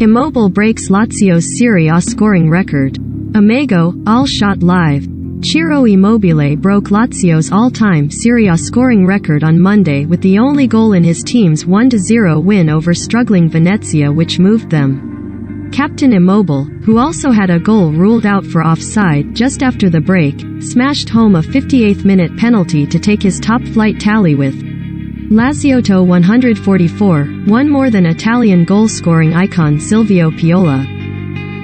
Immobile breaks Lazio's Serie A scoring record. Amago, all shot live. Ciro Immobile broke Lazio's all-time Serie A scoring record on Monday with the only goal in his team's 1-0 win over struggling Venezia which moved them. Captain Immobile, who also had a goal ruled out for offside just after the break, smashed home a 58th minute penalty to take his top-flight tally with Lazio to 144, one more than Italian goal-scoring icon Silvio Piola.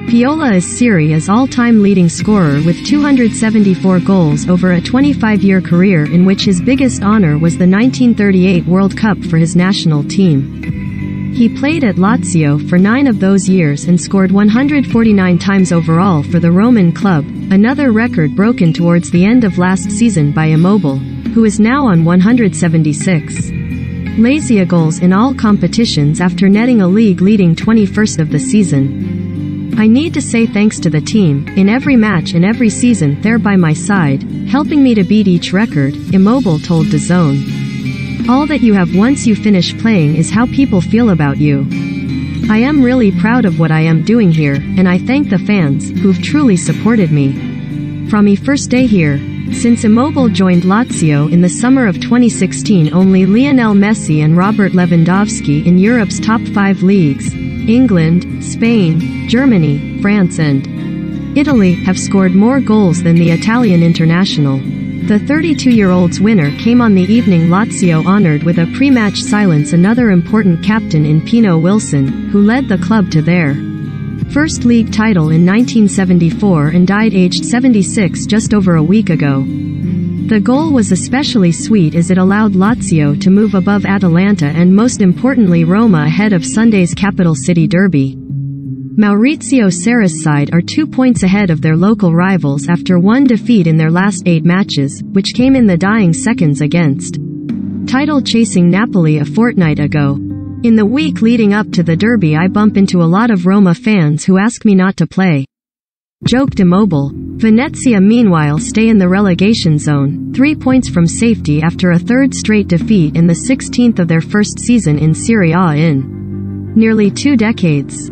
Piola is Serie A's all-time leading scorer with 274 goals over a 25-year career in which his biggest honor was the 1938 World Cup for his national team. He played at Lazio for nine of those years and scored 149 times overall for the Roman club, another record broken towards the end of last season by Immobile, who is now on 176. Lazio goals in all competitions after netting a league-leading 21st of the season. I need to say thanks to the team, in every match and every season they're by my side, helping me to beat each record, Immobile told DAZN. All that you have once you finish playing is how people feel about you. I am really proud of what I am doing here, and I thank the fans, who've truly supported me. From my first day here, since Immobile joined Lazio in the summer of 2016 only Lionel Messi and Robert Lewandowski in Europe's top five leagues, England, Spain, Germany, France and Italy have scored more goals than the Italian international. The 32-year-old's winner came on the evening Lazio honored with a pre-match silence another important captain in Pino Wilson, who led the club to their first league title in 1974 and died aged 76 just over a week ago. The goal was especially sweet as it allowed Lazio to move above Atalanta and most importantly Roma ahead of Sunday's capital city derby. Maurizio Sarri's side are two points ahead of their local rivals after one defeat in their last eight matches, which came in the dying seconds against title-chasing Napoli a fortnight ago. In the week leading up to the derby I bump into a lot of Roma fans who ask me not to play. Joked Immobile. Venezia meanwhile stay in the relegation zone, three points from safety after a third straight defeat in the 16th of their first season in Serie A in nearly two decades.